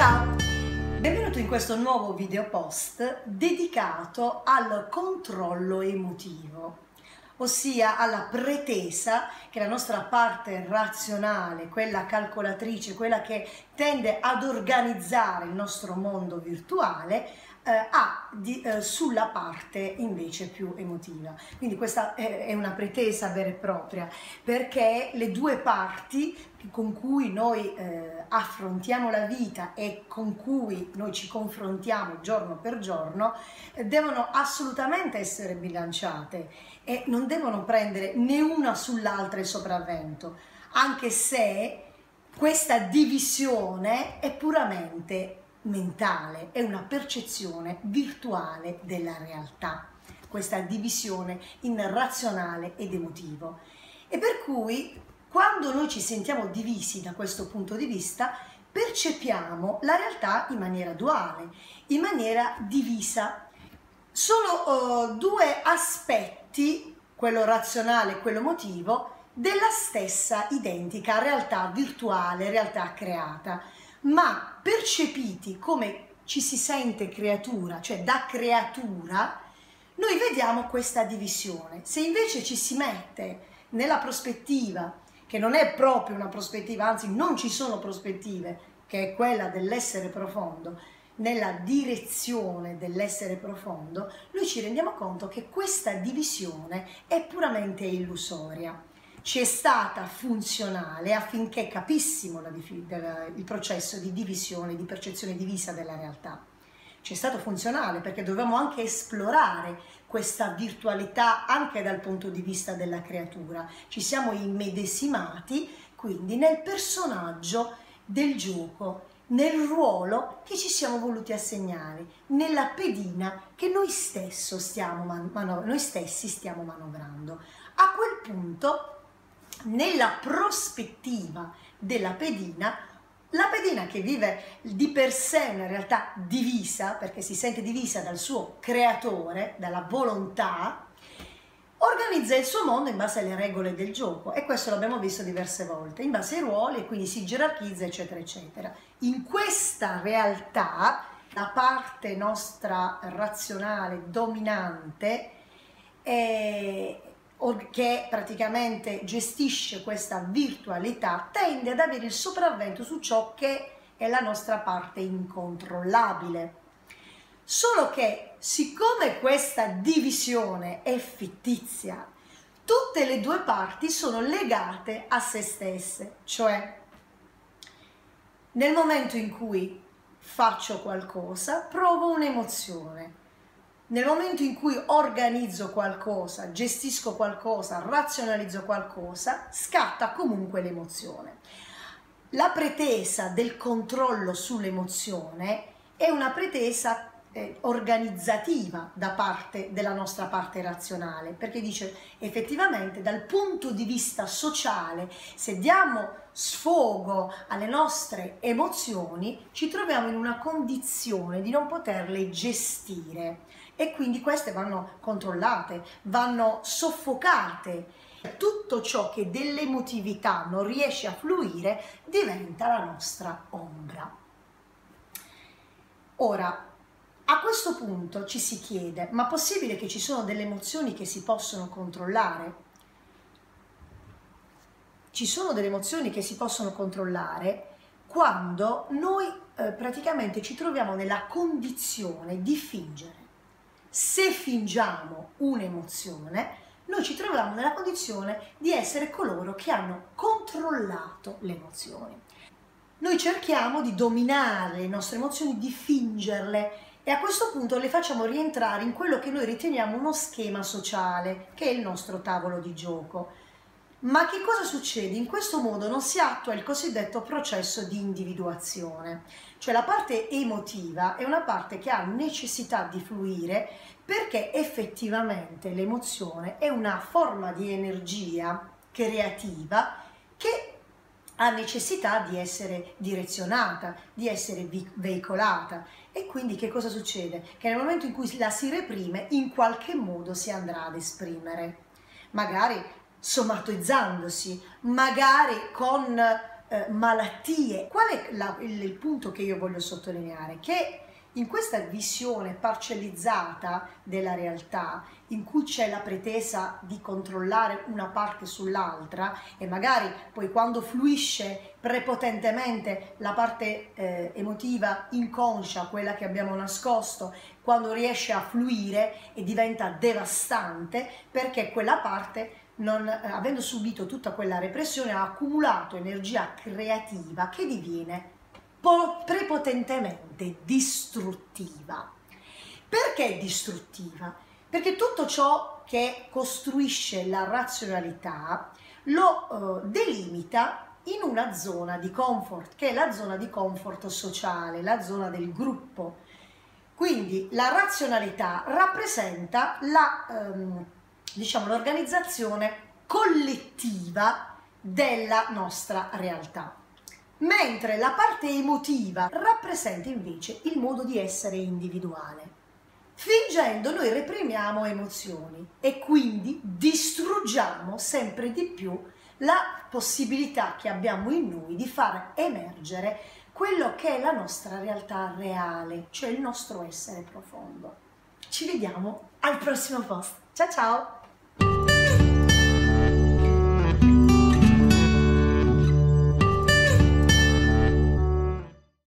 Ciao! Benvenuto in questo nuovo video post dedicato al controllo emotivo, ossia alla pretesa che la nostra parte razionale, quella calcolatrice, quella che tende ad organizzare il nostro mondo virtuale, eh, ha di, eh, sulla parte invece più emotiva. Quindi questa è, una pretesa vera e propria perché le due parti con cui noi eh, affrontiamo la vita e con cui noi ci confrontiamo giorno per giorno eh, devono assolutamente essere bilanciate e non devono prendere né una sull'altra il sopravvento, anche se questa divisione è puramente mentale, è una percezione virtuale della realtà, questa divisione in razionale ed emotivo. E per cui quando noi ci sentiamo divisi da questo punto di vista, percepiamo la realtà in maniera duale, in maniera divisa. Sono uh, due aspetti, quello razionale e quello emotivo, della stessa identica realtà virtuale, realtà creata ma percepiti come ci si sente creatura, cioè da creatura, noi vediamo questa divisione. Se invece ci si mette nella prospettiva, che non è proprio una prospettiva, anzi non ci sono prospettive, che è quella dell'essere profondo, nella direzione dell'essere profondo, noi ci rendiamo conto che questa divisione è puramente illusoria ci è stata funzionale affinché capissimo la, il processo di divisione, di percezione divisa della realtà. Ci è stato funzionale perché dovevamo anche esplorare questa virtualità anche dal punto di vista della creatura. Ci siamo immedesimati quindi nel personaggio del gioco, nel ruolo che ci siamo voluti assegnare, nella pedina che noi, stiamo noi stessi stiamo manovrando. A quel punto nella prospettiva della pedina, la pedina che vive di per sé una realtà divisa, perché si sente divisa dal suo creatore, dalla volontà, organizza il suo mondo in base alle regole del gioco e questo l'abbiamo visto diverse volte, in base ai ruoli quindi si gerarchizza eccetera eccetera. In questa realtà la parte nostra razionale dominante è, che praticamente gestisce questa virtualità tende ad avere il sopravvento su ciò che è la nostra parte incontrollabile. Solo che siccome questa divisione è fittizia, tutte le due parti sono legate a se stesse, cioè nel momento in cui faccio qualcosa provo un'emozione, nel momento in cui organizzo qualcosa, gestisco qualcosa, razionalizzo qualcosa, scatta comunque l'emozione. La pretesa del controllo sull'emozione è una pretesa eh, organizzativa da parte della nostra parte razionale, perché dice effettivamente dal punto di vista sociale, se diamo sfogo alle nostre emozioni, ci troviamo in una condizione di non poterle gestire e quindi queste vanno controllate, vanno soffocate. Tutto ciò che dell'emotività non riesce a fluire diventa la nostra ombra. Ora, a questo punto ci si chiede, ma possibile che ci sono delle emozioni che si possono controllare? Ci sono delle emozioni che si possono controllare quando noi eh, praticamente ci troviamo nella condizione di fingere se fingiamo un'emozione, noi ci troviamo nella condizione di essere coloro che hanno controllato le emozioni. Noi cerchiamo di dominare le nostre emozioni, di fingerle e a questo punto le facciamo rientrare in quello che noi riteniamo uno schema sociale, che è il nostro tavolo di gioco. Ma che cosa succede? In questo modo non si attua il cosiddetto processo di individuazione, cioè la parte emotiva è una parte che ha necessità di fluire perché effettivamente l'emozione è una forma di energia creativa che ha necessità di essere direzionata, di essere veicolata e quindi che cosa succede? Che nel momento in cui la si reprime in qualche modo si andrà ad esprimere, magari somatizzandosi, magari con eh, malattie. Qual è la, il, il punto che io voglio sottolineare? Che in questa visione parcellizzata della realtà, in cui c'è la pretesa di controllare una parte sull'altra e magari poi quando fluisce prepotentemente la parte eh, emotiva inconscia, quella che abbiamo nascosto, quando riesce a fluire e diventa devastante perché quella parte non, eh, avendo subito tutta quella repressione ha accumulato energia creativa che diviene prepotentemente distruttiva. Perché distruttiva? Perché tutto ciò che costruisce la razionalità lo eh, delimita in una zona di comfort, che è la zona di comfort sociale, la zona del gruppo. Quindi la razionalità rappresenta la, ehm, diciamo, l'organizzazione collettiva della nostra realtà mentre la parte emotiva rappresenta invece il modo di essere individuale. Fingendo noi reprimiamo emozioni e quindi distruggiamo sempre di più la possibilità che abbiamo in noi di far emergere quello che è la nostra realtà reale, cioè il nostro essere profondo. Ci vediamo al prossimo post. Ciao ciao!